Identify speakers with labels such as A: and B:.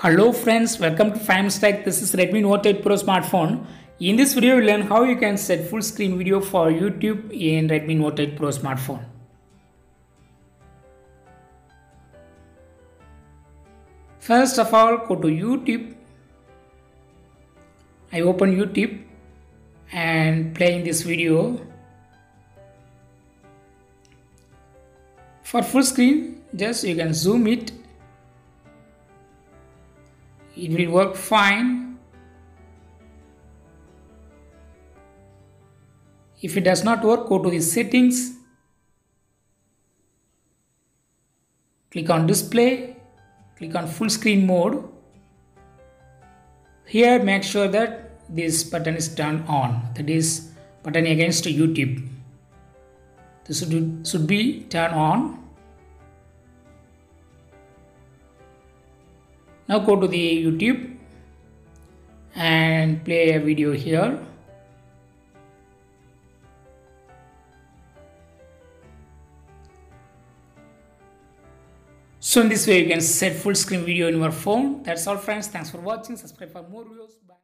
A: Hello friends, welcome to 5-Minutes Tech. This is Redmi Note 8 Pro smartphone. In this video, we'll learn how you can set full screen video for YouTube in Redmi Note 8 Pro smartphone. First of all, go to YouTube. I open YouTube and playing this video. For full screen, just you can zoom it it will work fine if it does not work go to the settings click on display click on full screen mode. Here make sure that this button is turned on that is button against youtube. This should, be turned on now go to the youtube and play a video here. So in this way you can set full screen video in your phone. That's all friends. Thanks for watching. Subscribe for more videos. Bye